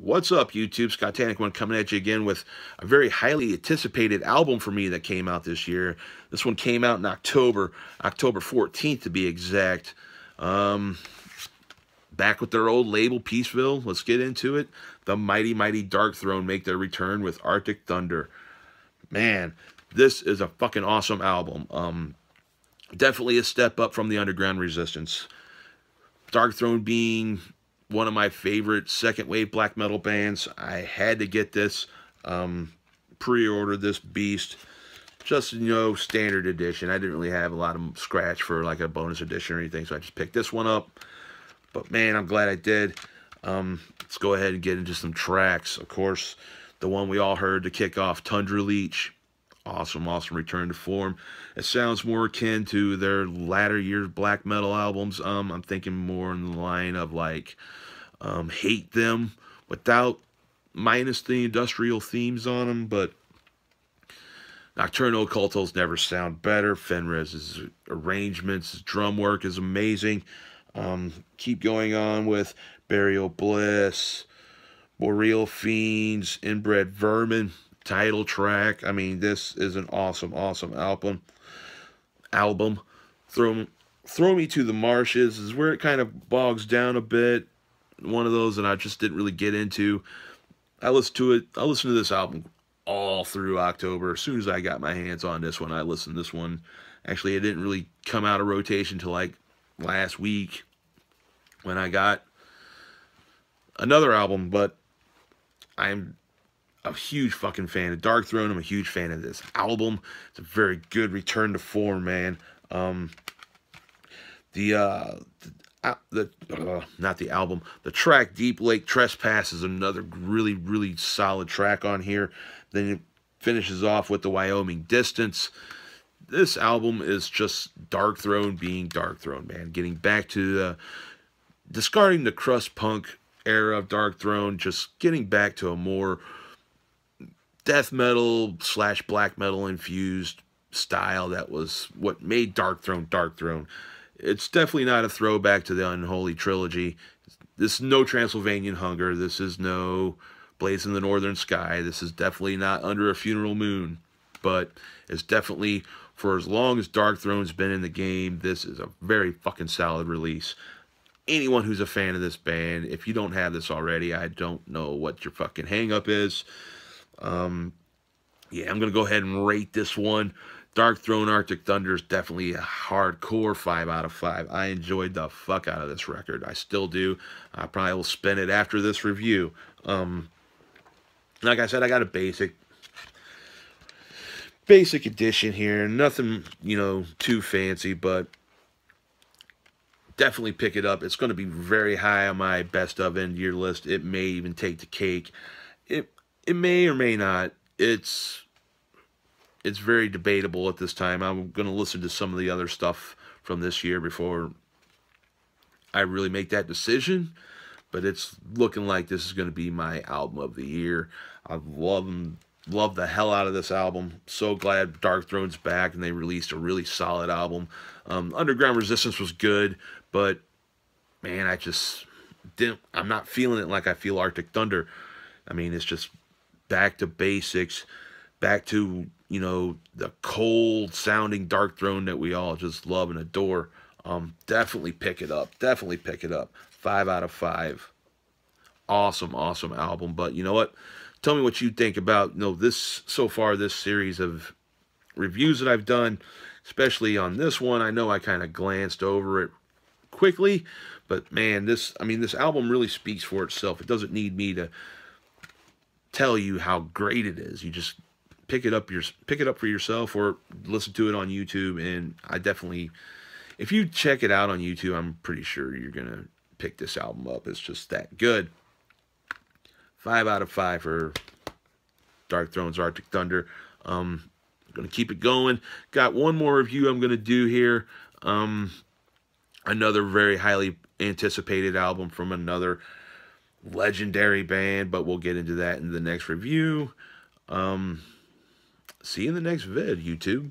What's up, YouTube? Scott Tanic one coming at you again with a very highly anticipated album for me that came out this year. This one came out in October, October 14th to be exact. Um, back with their old label, Peaceville. Let's get into it. The Mighty Mighty Darkthrone make their return with Arctic Thunder. Man, this is a fucking awesome album. Um, definitely a step up from the Underground Resistance. Darkthrone being one of my favorite second wave black metal bands. I had to get this. Um, pre-ordered this beast. Just, you know, standard edition. I didn't really have a lot of scratch for like a bonus edition or anything, so I just picked this one up. But man, I'm glad I did. Um, let's go ahead and get into some tracks. Of course, the one we all heard to kick off, Tundra Leech. Awesome, awesome return to form. It sounds more akin to their latter years black metal albums. Um, I'm thinking more in the line of like um, Hate Them without minus the industrial themes on them, but Nocturno Culto's never sound better. Fenriz's arrangements, his drum work is amazing. Um, keep going on with Burial Bliss, Boreal Fiends, Inbred Vermin, title track. I mean, this is an awesome, awesome album. Album. Throw, throw Me to the Marshes is where it kind of bogs down a bit. One of those that I just didn't really get into. I listened to it. I listened to this album all through October. As soon as I got my hands on this one, I listened to this one. Actually, it didn't really come out of rotation till like last week when I got another album, but I'm a huge fucking fan of Darkthrone. I'm a huge fan of this album. It's a very good return to form, man. Um, the uh, the, the uh, not the album, the track Deep Lake Trespass is another really really solid track on here. Then it finishes off with the Wyoming Distance. This album is just Darkthrone being Darkthrone, man. Getting back to the discarding the crust punk era of Darkthrone, just getting back to a more death metal slash black metal infused style that was what made Darkthrone Dark Throne. It's definitely not a throwback to the Unholy Trilogy. This is no Transylvanian Hunger. This is no Blaze in the Northern Sky. This is definitely not Under a Funeral Moon. But it's definitely, for as long as Darkthrone's been in the game, this is a very fucking solid release anyone who's a fan of this band, if you don't have this already, I don't know what your fucking hangup is. Um, yeah, I'm going to go ahead and rate this one. Darkthrone Arctic Thunder is definitely a hardcore 5 out of 5. I enjoyed the fuck out of this record. I still do. I probably will spin it after this review. Um, like I said, I got a basic basic edition here. Nothing, you know, too fancy, but definitely pick it up. It's going to be very high on my best of end year list. It may even take the cake. It it may or may not. It's it's very debatable at this time. I'm going to listen to some of the other stuff from this year before I really make that decision. But it's looking like this is going to be my album of the year. I love love the hell out of this album. So glad Darkthrone's back and they released a really solid album. Um, Underground Resistance was good, but man, I just didn't. I'm not feeling it like I feel Arctic Thunder. I mean, it's just back to basics, back to you know the cold sounding Darkthrone that we all just love and adore. Um, definitely pick it up. Definitely pick it up. Five out of five. Awesome, awesome album. But you know what? Tell me what you think about you know this so far. This series of reviews that I've done, especially on this one. I know I kind of glanced over it quickly, but man, this I mean this album really speaks for itself. It doesn't need me to tell you how great it is. You just pick it up your pick it up for yourself or listen to it on YouTube and I definitely if you check it out on YouTube, I'm pretty sure you're to pick this album up. It's just that good. 5 out of 5 for Darkthrones Arctic Thunder. Um to keep it going. Got one more review I'm to do here. Um another very highly anticipated album from another legendary band, but we'll get into that in the next review. Um, see you in the next vid, YouTube.